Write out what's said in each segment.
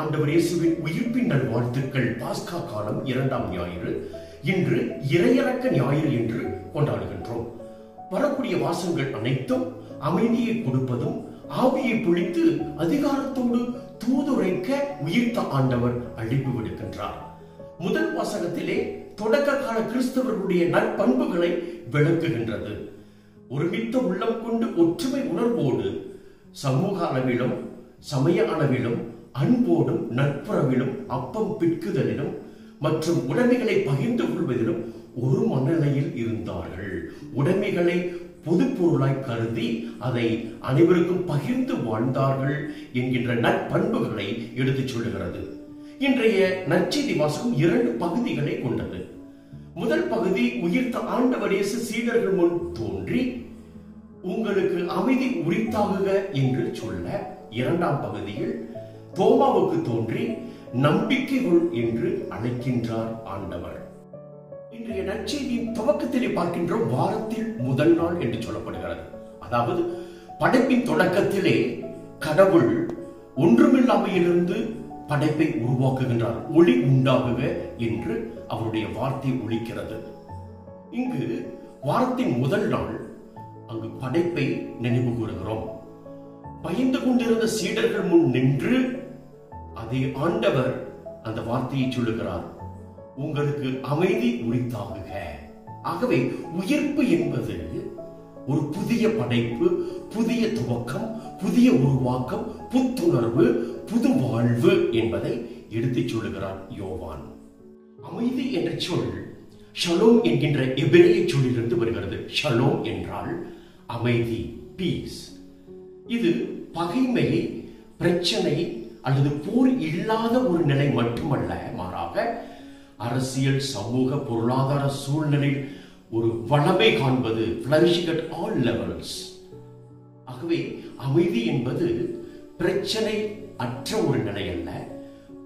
ஆண்டவர் இயேசுவின் உயிர்ப்பின் நல் வாழ்த்துக்கள் பாஸ்கா காலம் இரண்டாம் ஞாயிறு. இன்று இறையிறக்க ஞாயிறு என்று கொண்டாடுகின்றோம். வரக்கூடிய வாசங்கள் அனைத்தும் அமைதியை கொடுப்பதும் ஆவியை பொழித்து அதிகாரத்தோடு தூதுரைக்க உயிர்த்த ஆண்டவர் அழைப்பு விடுக்கின்றார். முதல் வாசகத்திலே தொடக்க கால கிறிஸ்தவர்களுடைய நற்பண்புகளை விளக்குகின்றது. ஒருமித்த உள்ளம் கொண்டு ஒற்றுமை உணர்வோடு சமூக அளவிலும் சமய அளவிலும் அன்போடும் நட்புறவிலும் அப்பம் பிற்குதலிலும் மற்றும் உடைமைகளை பகிர்ந்து கொள்வதிலும் ஒரு மனநிலையில் இருந்தார்கள். உடைமைகளை பொது பொருளாய் கருதி அதை அனைவருக்கும் பகிர்ந்து வாழ்ந்தார்கள் என்கின்ற நற்பண்புகளை எடுத்துச் சொல்லுகிறது. இன்றைய நற்செய்தி வாசகம் இரண்டு பகுதிகளை கொண்டது. முதல் பகுதி உயிர்த்த ஆண்டவர் இயேசு சீடர்கள் முன் தோன்றி உங்களுக்கு அமைதி உரித்தாகுக என்று சொல்ல இரண்டாம் பகுதியில் தோமாவுக்கு தோன்றி நம்பிக்கை கொள் என்று அழைக்கின்றார் ஆண்டவர். இன்றைய நற்செய்தியின் துவக்கத்திலே பார்க்கின்றோம் வாரத்தில் முதல் நாள் என்று சொல்லப்படுகிறது. அதாவது படைப்பின் தொடக்கத்திலே கடவுள் ஒன்றுமில்லாமையிலிருந்து படைப்பை உருவாக்குகின்றார் ஒளி உண்டாகுக என்று அவருடைய வார்த்தை ஒழிக்கிறது இங்கு வாரத்தின் முதல் நாள் அங்கு படைப்பை நினைவு கூறுகிறோம். பயந்து கொண்டிருந்த சீடர்கள் முன் நின்று அதே ஆண்டவர் அந்த வார்த்தையை சொல்லுகிறார். உங்களுக்கு அமைதி உரித்தாகுக. ஆகவே உயிர்ப்பு என்பது ஒரு புதிய படைப்பு புதிய துவக்கம் புதிய உருவாக்கம் புத்துணர்வு புது வாழ்வு என்பதை எடுத்துச் சொல்லுகிறார் யோவான். அமைதி என்ற சொல் ஷலோம் என்கின்ற எபிரேய சொல்லிலிருந்து வருகிறது. ஷலோம் என்றால் அமைதி பீஸ் இது பகைமையை பிரச்சனை அல்லது போர் இல்லாத ஒரு நிலை மட்டுமல்ல மாறாக அரசியல் சமூக பொருளாதார சூழ்நிலை ஒரு வளமை காண்பது flourishing at all ஆகவே அமைதி என்பது பிரச்சனை அற்ற ஒரு நிலை அல்ல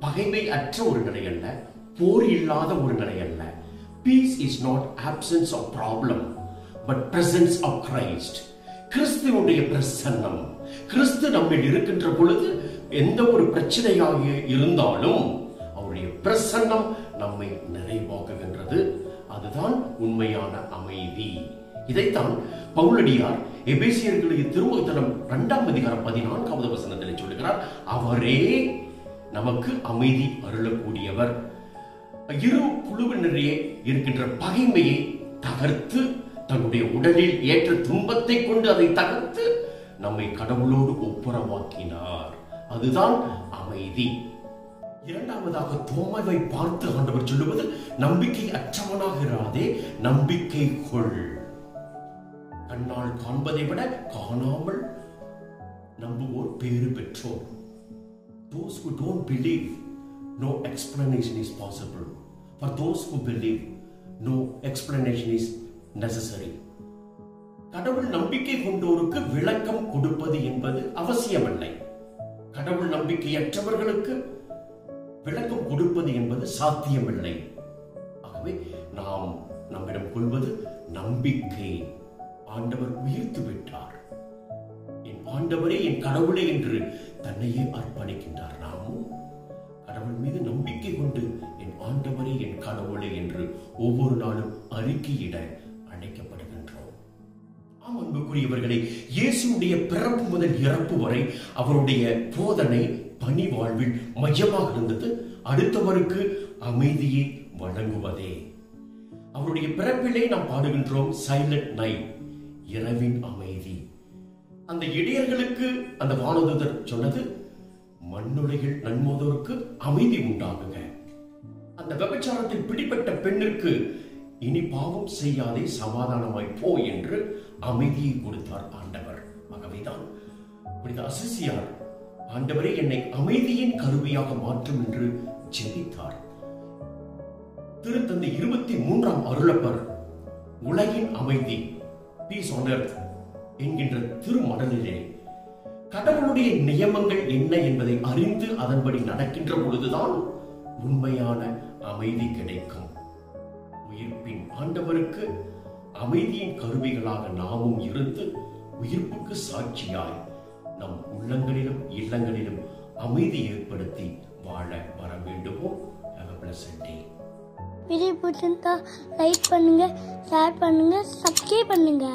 பகைமை அற்ற ஒரு நிலை அல்ல போர் இல்லாத ஒரு நிலை அல்ல. Peace is not absence of problem but presence of Christ கிறிஸ்துவனுடைய பிரசன்னம். கிறிஸ்து நம்மில் இருக்கின்ற பொழுது எந்த ஒரு பிரச்சனையாக இருந்தாலும் அவருடைய பிரசன்னம் நம்மை நிறைவாக்குகின்றது. அதுதான் உண்மையான அமைதி. இதைத்தான் பவுலடியார் எபேசியர்களுடைய திருமுகத்தனம் இரண்டாம் அதிகாரம் பதினான்காவது வசனத்தில் சொல்லுகிறார். அவரே நமக்கு அமைதி அருளக்கூடியவர். இரு குழுவினரையே இருக்கின்ற பகைமையை தகர்த்து தன்னுடைய உடலில் ஏற்ற துன்பத்தை கொண்டு அதை தகர்த்து நம்மை கடவுளோடு ஒப்புரவாக்கினார். அதுதான் அமைதி. இரண்டாவதாக தோமாவை பார்த்து ஆண்டவர் சொல்லுவது நம்பிக்கை அற்றவனாக இராதே நம்பிக்கை கொள் கண்ணால் காண்பதை விட காணாமல் நம்புவோர் பேறு பெற்றோர். Those who don't believe no explanation is possible. For those who believe no explanation is necessary. கடவுள் நம்பிக்கை கொண்டோருக்கு விளக்கம் கொடுப்பது என்பது அவசியமில்லை. கடவுள் நம்பிக்கையற்றவர்களுக்கு விளக்கம் கொடுப்பது என்பது சாத்தியமில்லை. ஆகவே நாம் நம்மிடம் கொள்வது நம்பிக்கை. ஆண்டவர் உயிர்த்து விட்டார். என் ஆண்டவரே என் கடவுளே என்று தன்னையே அர்ப்பணிக்கின்றார் நாமும். கடவுள் மீது நம்பிக்கை கொண்டு என் ஆண்டவரே என் கடவுளே என்று ஒவ்வொரு நாளும் அறிக்கையிட அன்புக்குரியவர்களே இயேசுடைய பிறப்பு முதல் இறப்பு வரை அவருடைய போதனை பணி வாழ்வில் மையமாக இருந்தது. அடுத்தவருக்கு அமைதியை வழங்குவதே. அவருடைய பிறப்பிலே நாம் பாடுகின்றோம் சைலண்ட் நைட் இரவின் அமைதி. அந்த இடையர்களுக்கு அந்த வானதூதர் சொன்னது மண்ணுலையில் நன்மோதோருக்கு அமைதி உண்டாகுங்க. அந்த விபச்சாரத்தில் பிடிப்பட்ட பெண்ணிற்கு இனி பாவம் செய்யாதே சமாதானமாய் போ என்று அமைதியை கொடுத்தார் ஆண்டவர். ஆகவேதான் புனித அசிசியார் ஆண்டவரே என்னை அமைதியின் கருவியாக மாற்றும் என்று ஜெபித்தார். திருத்தந்தை இருபத்தி மூன்றாம் அருளப்பர் உலகின் அமைதி பீஸ் ஆன் எர்த் என்கின்ற திருமடலிலே கடவுளுடைய நியமங்கள் என்ன என்பதை அறிந்து அதன்படி நடக்கின்ற பொழுதுதான் உண்மையான அமைதி கிடைக்கும். உயிர்ப்பின் ஆண்டவருக்கு அமைதியின் கருவிகளாக நாமும் இருந்து உயிர்ப்புக்கு சாட்சியாய் நம் உள்ளங்களிலும் இல்லங்களிலும் அமைதி ஏற்படுத்தி வாழ வர வேண்டுமோ? வீடியோ பிடிச்சிருந்தா லைக் பண்ணுங்க ஷேர் பண்ணுங்க சப்ஸ்கிரைப் பண்ணுங்க.